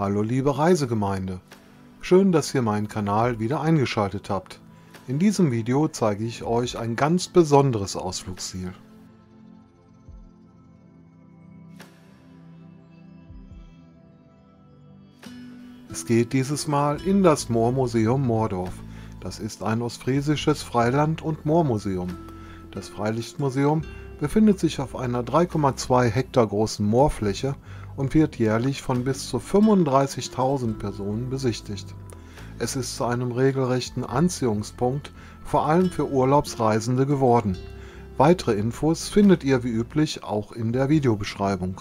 Hallo liebe Reisegemeinde. Schön, dass ihr meinen Kanal wieder eingeschaltet habt. In diesem Video zeige ich euch ein ganz besonderes Ausflugsziel. Es geht dieses Mal in das Moormuseum Moordorf. Das ist ein ostfriesisches Freiland- und Moormuseum. Das Freilichtmuseum befindet sich auf einer 3,2 Hektar großen Moorfläche und wird jährlich von bis zu 35.000 Personen besichtigt. Es ist zu einem regelrechten Anziehungspunkt, vor allem für Urlaubsreisende geworden. Weitere Infos findet ihr wie üblich auch in der Videobeschreibung.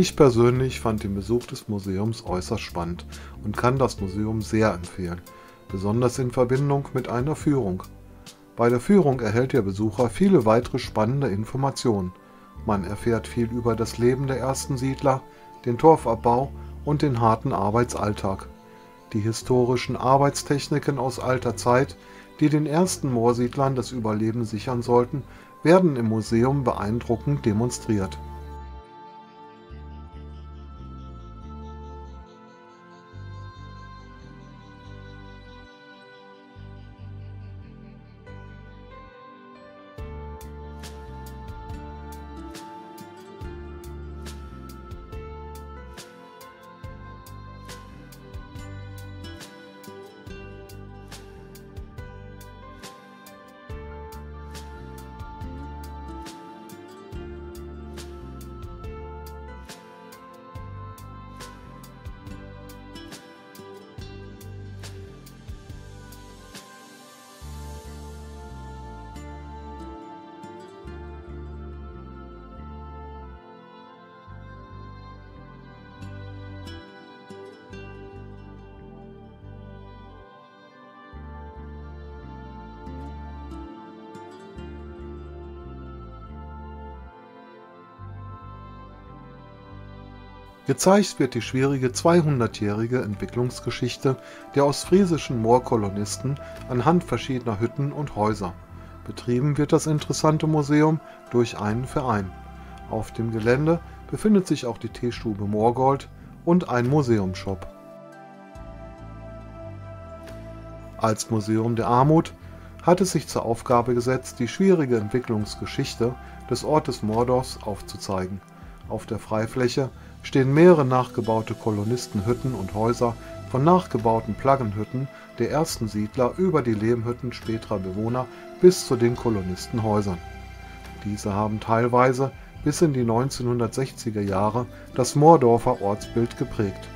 Ich persönlich fand den Besuch des Museums äußerst spannend und kann das Museum sehr empfehlen, besonders in Verbindung mit einer Führung. Bei der Führung erhält der Besucher viele weitere spannende Informationen. Man erfährt viel über das Leben der ersten Siedler, den Torfabbau und den harten Arbeitsalltag. Die historischen Arbeitstechniken aus alter Zeit, die den ersten Moorsiedlern das Überleben sichern sollten, werden im Museum beeindruckend demonstriert. Gezeigt wird die schwierige 200-jährige Entwicklungsgeschichte der ostfriesischen Moorkolonisten anhand verschiedener Hütten und Häuser. Betrieben wird das interessante Museum durch einen Verein. Auf dem Gelände befindet sich auch die Teestube Moorgold und ein Museumshop. Als Museum der Armut hat es sich zur Aufgabe gesetzt, die schwierige Entwicklungsgeschichte des Ortes Moordorfs aufzuzeigen. Auf der Freifläche stehen mehrere nachgebaute Kolonistenhütten und Häuser, von nachgebauten Plaggenhütten der ersten Siedler über die Lehmhütten späterer Bewohner bis zu den Kolonistenhäusern. Diese haben teilweise bis in die 1960er Jahre das Moordorfer Ortsbild geprägt.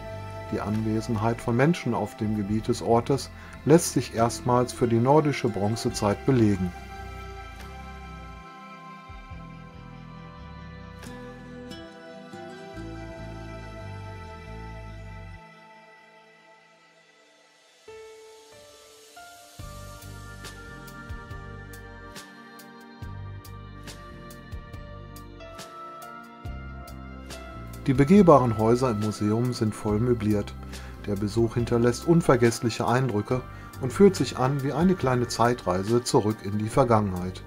Die Anwesenheit von Menschen auf dem Gebiet des Ortes lässt sich erstmals für die nordische Bronzezeit belegen Die begehbaren Häuser im Museum sind voll möbliert. Der Besuch hinterlässt unvergessliche Eindrücke und fühlt sich an wie eine kleine Zeitreise zurück in die Vergangenheit.